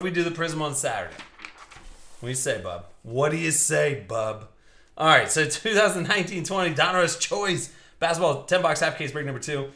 we do the Prism on Saturday? What do you say, bub? What do you say, bub? All right, so 2019-20 Donruss Choice basketball 10 box half case break number two.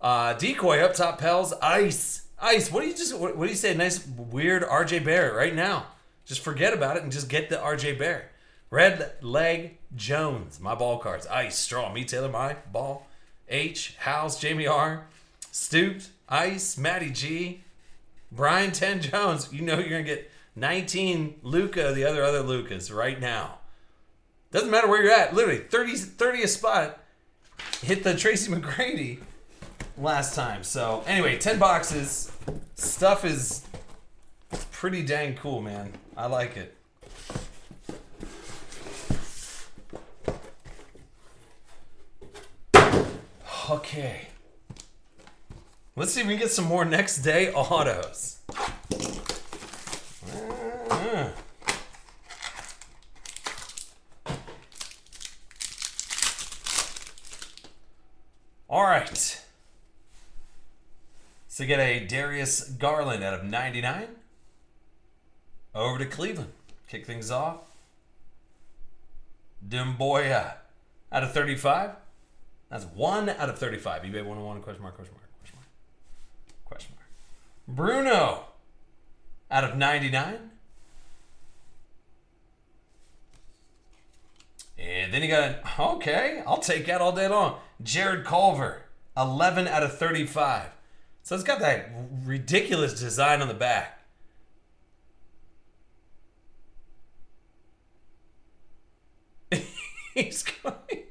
Uh, decoy up top, Pels ice, ice. What do you just? What, what do you say? Nice weird RJ Barrett right now. Just forget about it and just get the RJ Barrett. Red leg Jones, my ball cards. Ice straw, me Taylor, my ball. H House, Jamie R. Stooped, Ice, Matty G, Brian Ten Jones. You know you're gonna get 19 Luca, the other other Lucas right now. Doesn't matter where you're at. Literally 30 30th spot. Hit the Tracy McGrady last time. So anyway, 10 boxes. Stuff is pretty dang cool, man. I like it. Okay. Let's see if we can get some more next day autos. Uh, All right. So get a Darius Garland out of 99. Over to Cleveland. Kick things off. Demboya out of 35. That's one out of 35. eBay 101, question mark, question mark, question mark, question mark. Bruno out of 99. And then you got, okay, I'll take that all day long. Jarrett Culver, 11 out of 35. So it's got that ridiculous design on the back. He's going.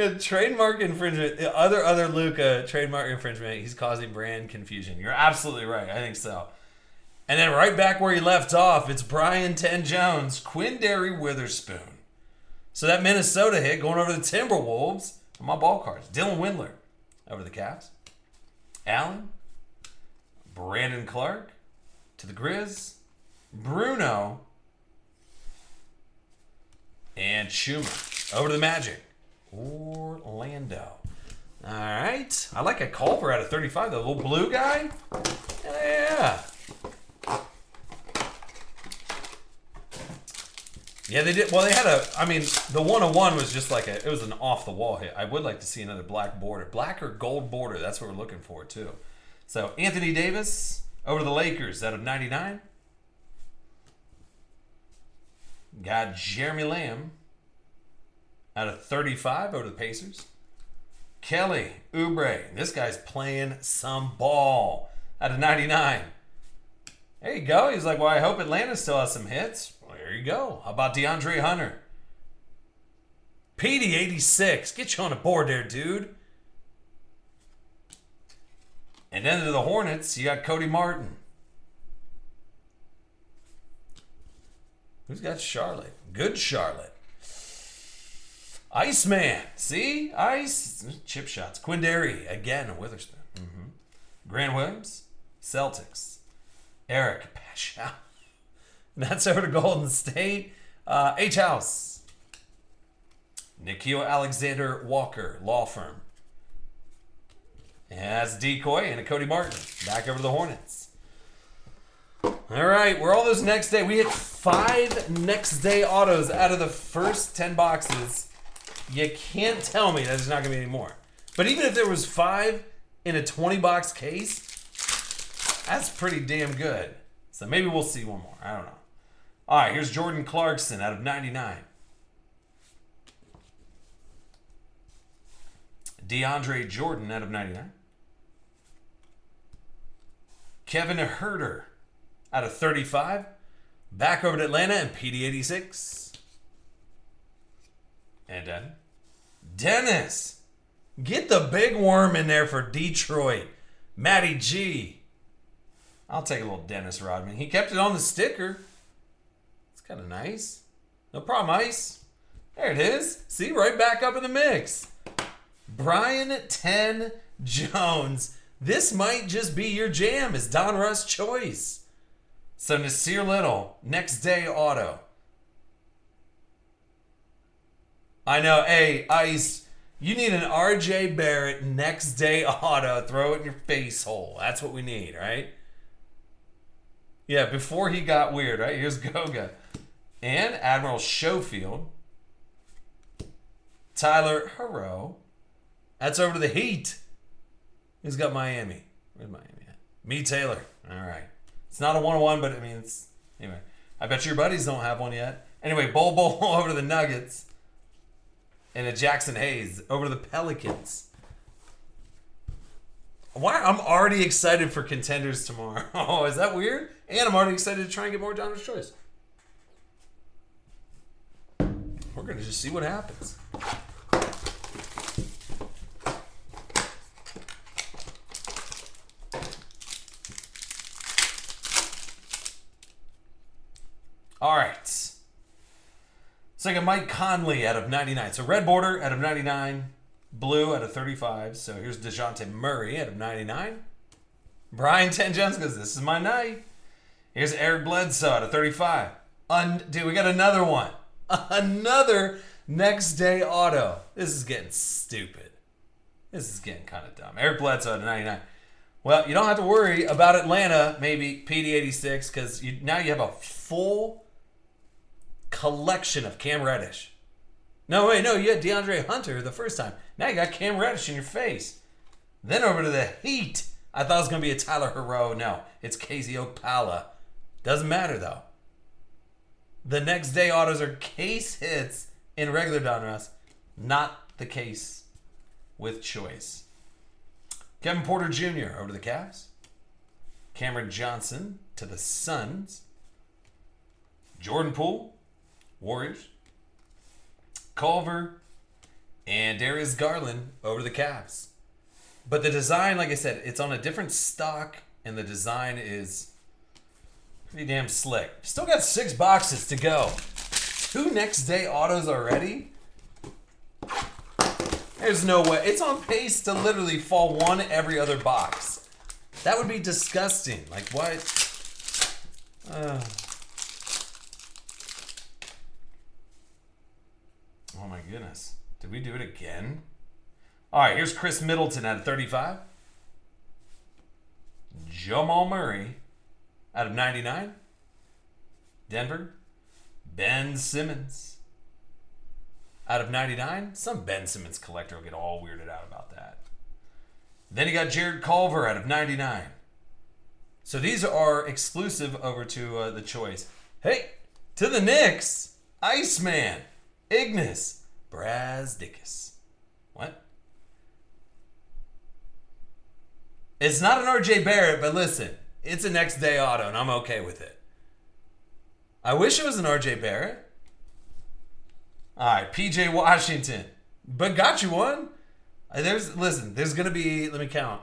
Yeah, trademark infringement. Other other Luca trademark infringement. He's causing brand confusion. You're absolutely right. I think so. And then right back where he left off, it's Brian Ten Jones, Quinndary Weatherspoon. So that Minnesota hit going over the Timberwolves my ball cards. Dylan Windler over the Cavs. Allen, Brandon Clarke to the Grizz, Bruno, and Chuma over to the Magic. Orlando. All right. I like a Culver out of 35, the little blue guy. Yeah. Yeah, they did. Well, they had a. I mean, the 101 was just like a. It was an off the wall hit. I would like to see another black border, black or gold border. That's what we're looking for too. So Anthony Davis over to the Lakers out of 99. Got Jeremy Lamb out of 35 over the Pacers. Kelly Oubre. This guy's playing some ball out of 99. There you go. He's like, well, I hope Atlanta still has some hits. Well, there you go. How about DeAndre Hunter? PD 86. Get you on the board there, dude. And then to the Hornets, you got Cody Martin. Who's got Charlotte? Good Charlotte. Iceman. See? Ice. Chip shots. Quinndary. Again, Weatherspoon. Mm-hmm. Grant Williams. Celtics. Eric Paschall. That's over to Golden State. Uh, H House. Nickeil Alexander Walker, law firm. And that's Decoy and a Cody Martin. Back over to the Hornets. All right, we're all those next day. We hit five next day autos out of the first 10 boxes. You can't tell me that there's not to be any more. But even if there was five in a 20 box case, that's pretty damn good. So maybe we'll see one more. I don't know. All right, here's Jordan Clarkson out of 99. DeAndre Jordan out of 99. Kevin Huerter out of 35. Back over to Atlanta and PD86. And then Dennis. Get the big worm in there for Detroit. Matty G. I'll take a little Dennis Rodman. He kept it on the sticker. It's kind of nice. No problem, Ice. There it is. See, right back up in the mix. Brian 10 Jones. This might just be your jam, is Donruss choice. So Nassir Little, next day auto. I know, hey, Ice, you need an RJ Barrett next day auto. Throw it in your face hole. That's what we need, right? Yeah, before he got weird, right? Here's Goga. And Admiral Schofield. Tyler Herro. That's over to the Heat. He's got Miami? Where's Miami at? Me Taylor. All right. It's not a one on one, but I mean, it's. Anyway, I bet your buddies don't have one yet. Anyway, Bol Bol over to the Nuggets. And a Jaxson Hayes over the Pelicans. Why? I'm already excited for contenders tomorrow. Oh, is that weird? And I'm already excited to try and get more Donruss Choice. We're going to just see what happens. All right. Second, Mike Conley out of 99. So red border out of 99, blue out of 35. So here's DeJounte Murray out of 99. Brian Ten goes, This is my night. Here's Eric Bledsoe out of 35. Un- Dude, we got another one. Another next day auto. This is getting stupid. This is getting kind of dumb. Eric Bledsoe out of 99. Well, you don't have to worry about Atlanta, maybe PD86, because now you have a full collection of Cam Reddish. No, wait, no, you had DeAndre Hunter the first time. Now you got Cam Reddish in your face. Then over to the Heat. I thought it was going to be a Tyler Herro. No, it's KZ Okpala. Doesn't matter, though. The next day autos are case hits in regular Donruss, not the case with choice. Kevin Porter Jr. over to the Cavs. Cameron Johnson to the Suns. Jordan Poole, Warriors. Culver and Darius Garland over the Cavs. But the design, like I said, it's on a different stock, and the design is pretty damn slick. Still got six boxes to go. Two next day autos already. There's no way. It's on pace to literally fall one every other box. That would be disgusting. Like, what? Uh. Oh my goodness. Did we do it again? All right, here's Khris Middleton at 35. Jamal Murray out of 99. Denver. Ben Simmons out of 99. Some Ben Simmons collector will get all weirded out about that. Then you got Jarrett Culver out of 99. So these are exclusive over to uh, the choice. Hey, to the Knicks, Iceman, Ignas, Brazdeikis. What? It's not an RJ Barrett, but listen, it's a next day auto, and I'm okay with it. I wish it was an RJ Barrett. All right, PJ Washington, but got you one. Uh, There's listen. There's gonna be. Let me count.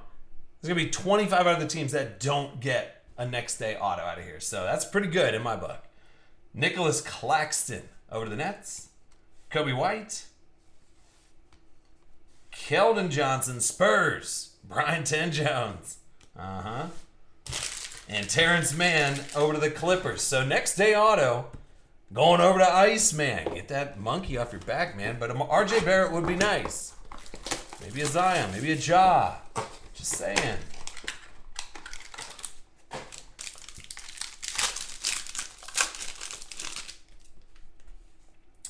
There's gonna be 25 out of the teams that don't get a next day auto out of here. So that's pretty good in my book. Nicolas Claxton over to the Nets. Coby White. Keldon Johnson, Spurs. Brian Ten Jones. Uh huh. And Terrence Mann over to the Clippers. So next day auto going over to Iceman. Get that monkey off your back, man. But RJ Barrett would be nice. Maybe a Zion, maybe a Ja. Just saying.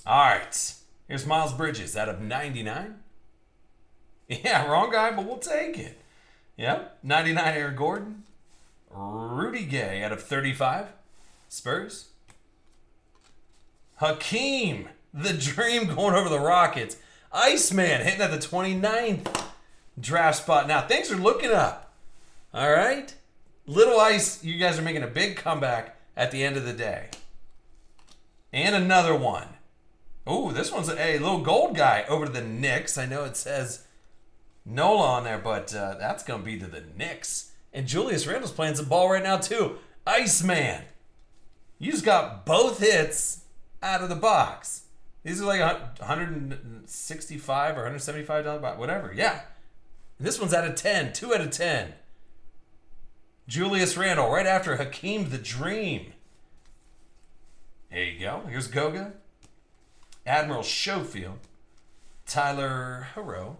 All right. Here's Miles Bridges out of 99. Yeah, wrong guy, but we'll take it. Yep. 99 Aaron Gordon. Rudy Gay out of 35. Spurs. Hakeem, the dream going over the Rockets. Iceman hitting at the 29th draft spot. Now, things are looking up. All right? Little Ice, you guys are making a big comeback at the end of the day. And another one. Oh, this one's a little gold guy over to the Knicks. I know it says Nola on there, but uh, that's going to be to the Knicks. And Julius Randle's playing some ball right now, too. Iceman. You just got both hits out of the box. These are like 165 or 175 dollar box, whatever. Yeah. And this one's out of 10, two out of 10. Julius Randle right after Hakeem the Dream. There you go. Here's Goga. Admiral Schofield. Tyler Herro.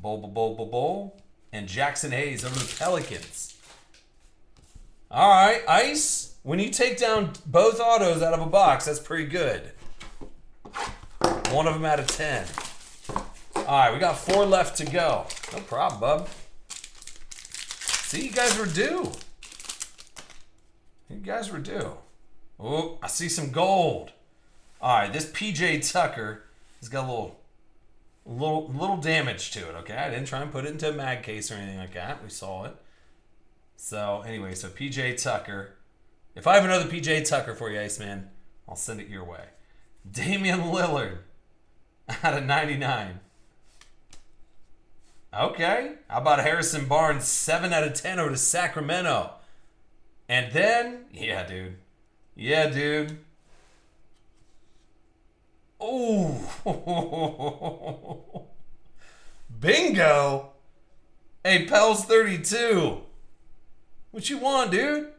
Bowl, bowl, bowl, bowl, bowl. And Jaxson Hayes over the Pelicans. All right, Ice. When you take down both autos out of a box, that's pretty good. One of them out of 10. All right, we got four left to go. No problem, bub. See, you guys were due. You guys were due. Oh, I see some gold. All right, this PJ Tucker has got a little, little, little damage to it. Okay, I didn't try and put it into a mag case or anything like that. We saw it. So anyway, so PJ Tucker. If I have another PJ Tucker for you, Iceman, I'll send it your way. Damian Lillard out of 99. Okay. How about Harrison Barnes, 7 out of 10 over to Sacramento? And then, yeah, dude. Yeah, dude. Oh. Bingo. Hey, Pels 32. What you want, dude?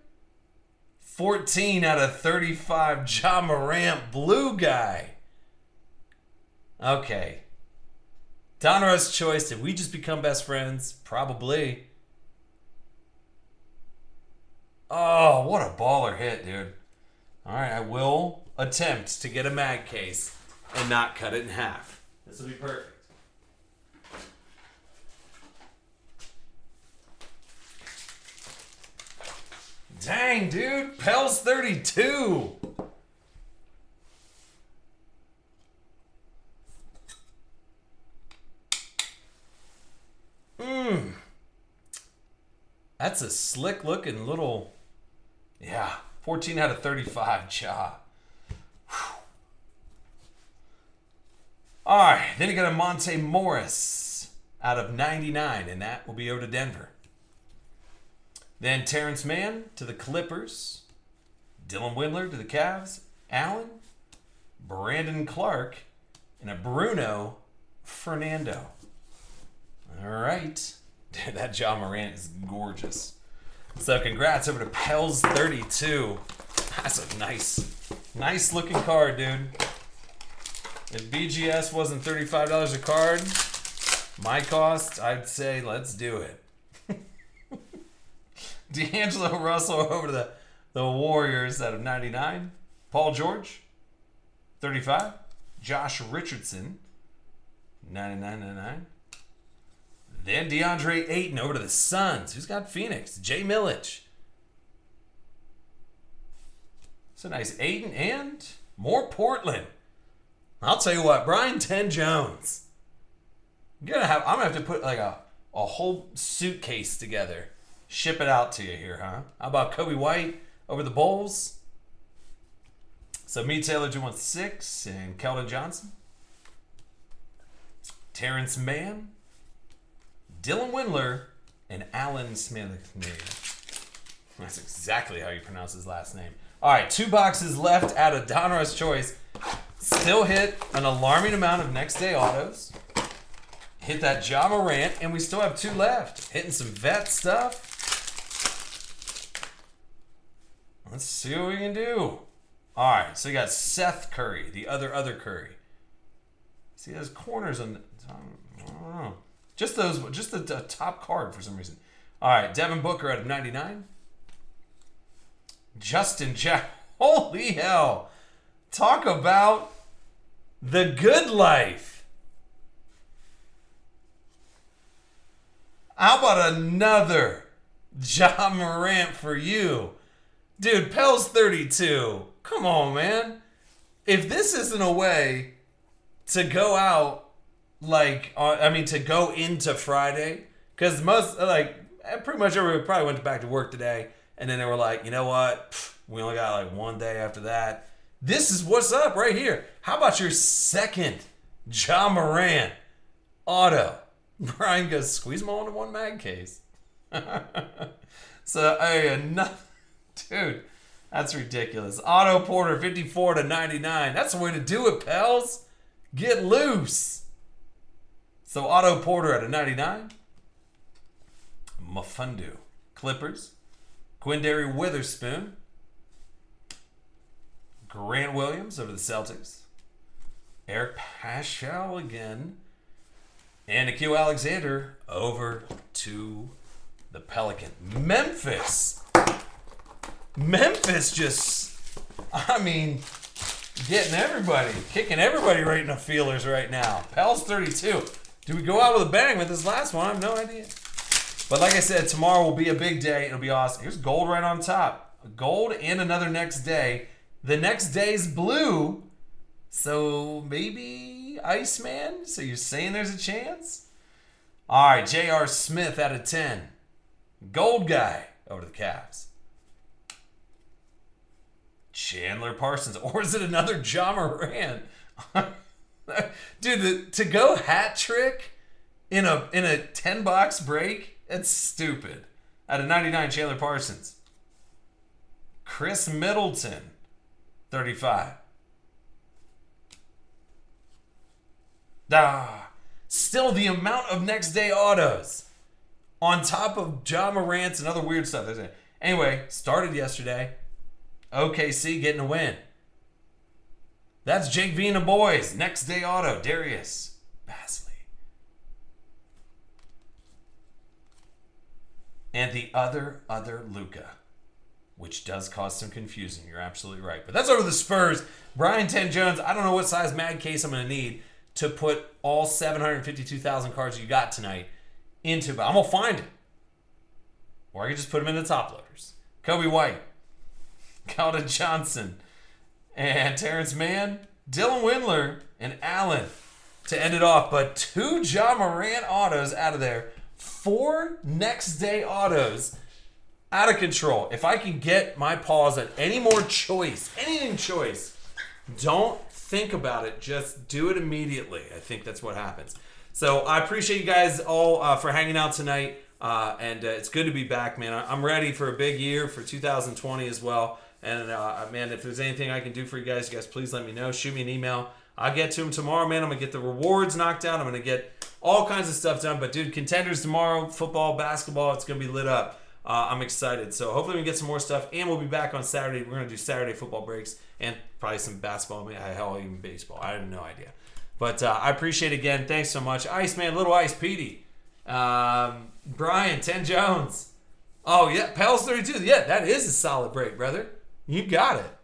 14 out of 35 Ja Morant blue guy. Okay. Donruss choice. Did we just become best friends? Probably. Oh, what a baller hit, dude. All right, I will attempt to get a mag case and not cut it in half. This will be perfect. Dang, dude. Pels 32. Mmm. That's a slick looking little. Yeah. 14 out of 35. Ja. All right. Then you got a Monte Morris out of 99, and that will be over to Denver. Then Terrence Mann to the Clippers. Dylan Windler to the Cavs. Allen. Brandon Clarke, And a Bruno Fernando. All right. Dude, that Ja Morant is gorgeous. So congrats over to Pels 32. That's a nice, nice looking card, dude. If BGS wasn't $35 a card, my cost, I'd say let's do it. D'Angelo Russell over to the, the Warriors out of 99. Paul George, 35. Josh Richardson, 99 99. Then DeAndre Ayton over to the Suns. Who's got Phoenix? Jay Milich. So nice. Ayton and more Portland. I'll tell you what, Brian Ten Jones. Gonna have I'm gonna have to put like a, a whole suitcase together. Ship it out to you here, huh? How about Coby White over the Bulls? So me, Taylor 216 and Keldon Johnson. Terrence Mann. Dylan Windler, and Alan Smith. That's exactly how you pronounce his last name. All right, two boxes left out of Donruss Choice. Still hit an alarming amount of next day autos. Hit that Ja Morant, and we still have two left. Hitting some vet stuff. Let's see what we can do. All right, so you got Seth Curry, the other other Curry. See those corners on. The. Just those, just the, the top card for some reason. All right, Devin Booker out of 99. Justin Jack. Holy hell. Talk about the good life. How about another Ja Morant for you? Dude, Pels 32. Come on, man. If this isn't a way to go out like I mean to go into Friday because most like pretty much everybody probably went back to work today and then they were like, you know what, we only got like one day after that. This is what's up right here. How about your second Ja Morant auto? Brian goes, squeeze them all into one mag case. so hey, enough, dude. That's ridiculous. Otto Porter, 54 to 99. That's the way to do it, pals. Get loose. So Otto Porter at a 99. Mfiondu. Clippers. Quinndary Weatherspoon. Grant Williams over the Celtics. Eric Paschall again. And Nickeil Alexander over to the Pelican. Memphis. Memphis just, I mean, getting everybody, kicking everybody right in the feelers right now. Pels 32. Do we go out with a bang with this last one? I have no idea. But like I said, tomorrow will be a big day. It'll be awesome. Here's gold right on top. Gold and another next day. The next day's blue. So maybe Iceman? So you're saying there's a chance? All right, J.R. Smith out of 10. Gold guy over to the Cavs. Chandler Parsons, or is it another Ja Morant? Dude, the, to go hat trick in a in a ten box break, that's stupid. Out of ninety nine, Chandler Parsons. Khris Middleton, thirty five. Ah, still the amount of next day autos on top of Ja Morant's and other weird stuff. Anyway, started yesterday. OKC getting a win. That's Jake V and the boys. Next day auto, Darius Bazley. And the other, other Luka, which does cause some confusion. You're absolutely right. But that's over the Spurs. Brian Ten Jones, I don't know what size mag case I'm going to need to put all 752,000 cards you got tonight into, but I'm going to find it. Or I can just put them in the top loaders. Coby White, Keldon Johnson, and Terrence Mann, Dylan Windler, and Allen to end it off. But two Ja Morant autos out of there. Four next day autos out of control. If I can get my paws at any more choice, anything choice, don't think about it. Just do it immediately. I think that's what happens. So I appreciate you guys all uh, for hanging out tonight. Uh, and uh, it's good to be back, man. I'm ready for a big year for 2020 as well. And uh, man, if there's anything I can do for you guys, you guys please let me know. Shoot me an email. I'll get to them tomorrow, man. I'm gonna get the rewards knocked out. I'm gonna get all kinds of stuff done. But dude, contenders tomorrow, football, basketball, it's gonna be lit up. Uh, I'm excited. So hopefully we get some more stuff, and we'll be back on Saturday. We're gonna do Saturday football breaks and probably some basketball, hell, even baseball. I have no idea. But uh, I appreciate it again. Thanks so much, Iceman, Little Ice, Petey, um, Brian, Ten Jones. Oh yeah, Pels 32. Yeah, that is a solid break, brother. You got it.